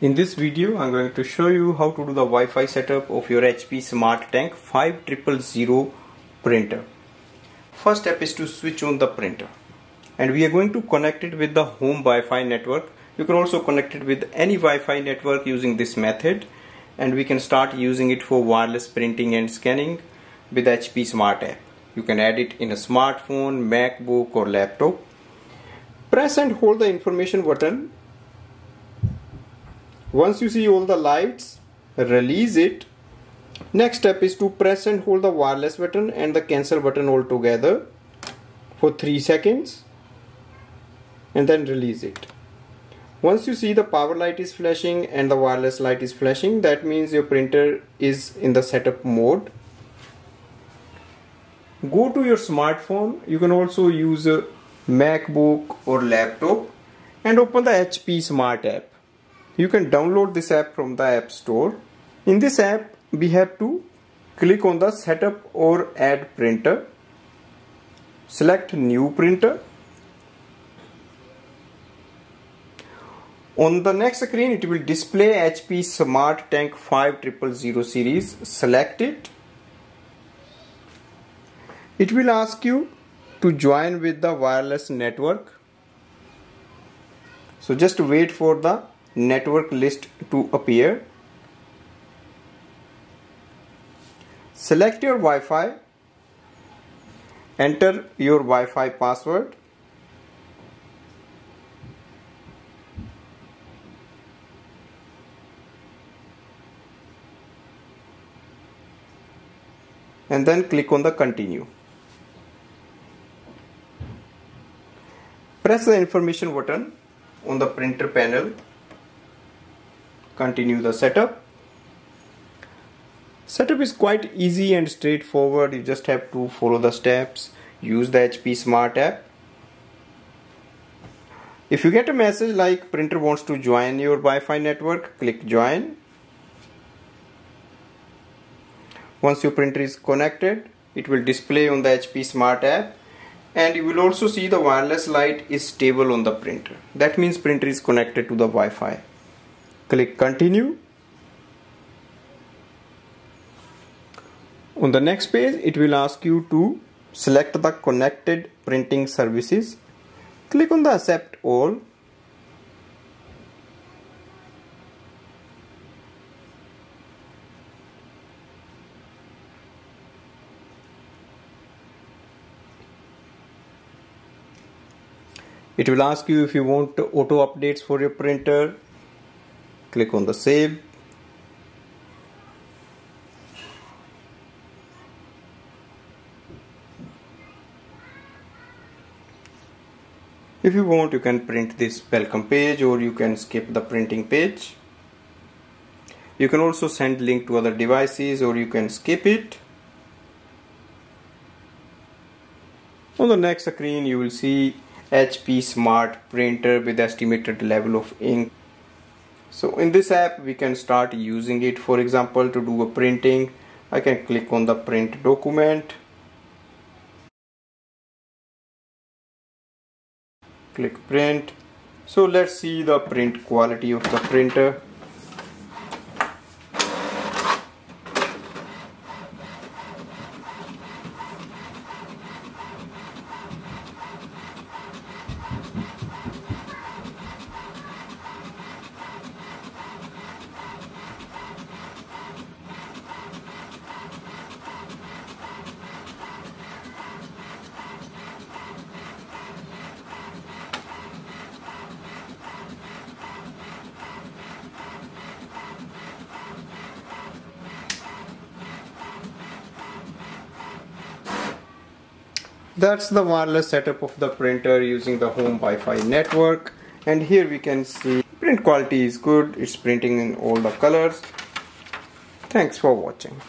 In this video I'm going to show you how to do the Wi-Fi setup of your HP Smart Tank 5000 printer. First step is to switch on the printer and we are going to connect it with the home Wi-Fi network. You can also connect it with any Wi-Fi network using this method and we can start using it for wireless printing and scanning with HP Smart app. You can add it in a smartphone, MacBook or laptop. Press and hold the information button once you see all the lights, release it. Next step is to press and hold the wireless button and the cancel button all together for 3 seconds and then release it. Once you see the power light is flashing and the wireless light is flashing, that means your printer is in the setup mode. Go to your smartphone. You can also use a MacBook or laptop and open the HP Smart app you can download this app from the app store. In this app we have to click on the setup or add printer. Select new printer. On the next screen it will display HP Smart Tank 5000 series. Select it. It will ask you to join with the wireless network. So just wait for the network list to appear. Select your Wi-Fi, enter your Wi-Fi password and then click on the continue. Press the information button on the printer panel continue the setup. Setup is quite easy and straightforward. You just have to follow the steps. Use the HP smart app. If you get a message like printer wants to join your Wi-Fi network click join. Once your printer is connected it will display on the HP smart app and you will also see the wireless light is stable on the printer. That means printer is connected to the Wi-Fi click continue. On the next page it will ask you to select the connected printing services. Click on the accept all. It will ask you if you want auto updates for your printer click on the save. If you want you can print this welcome page or you can skip the printing page. You can also send link to other devices or you can skip it. On the next screen you will see HP smart printer with estimated level of ink so in this app we can start using it. For example to do a printing I can click on the print document click print. So let's see the print quality of the printer That's the wireless setup of the printer using the home Wi-Fi network. And here we can see print quality is good. It's printing in all the colors. Thanks for watching